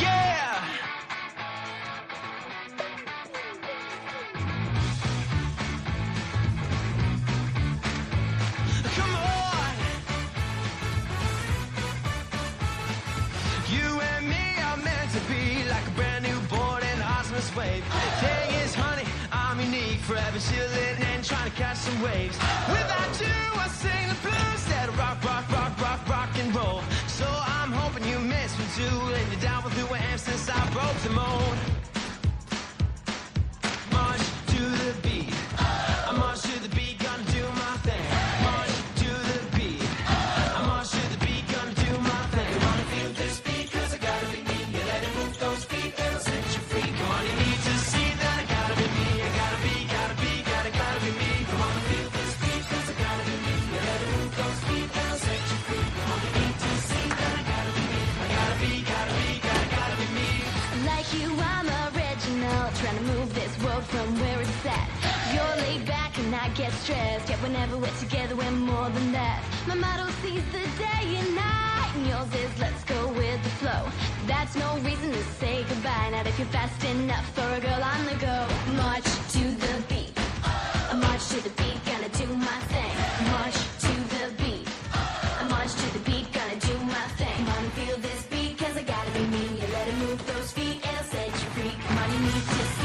Yeah! Come on! You and me are meant to be like a brand new wave. Honey, I'm unique, forever and to catch some waves. Without you, I and you're down with who I am since I broke the mold. I'm original, trying to move this world from where it's at. You're laid back and I get stressed, yet whenever we're together we're more than that. My motto seize the day and night, and yours is let's go with the flow. That's no reason to say goodbye, not if you're fast enough for a girl on the go. March to the beat, I march to the beat, gonna do my thing. March to the beat, I march to the beat, gonna do my thing. Wanna feel this beat, cause I gotta be me, you let it move those feet me to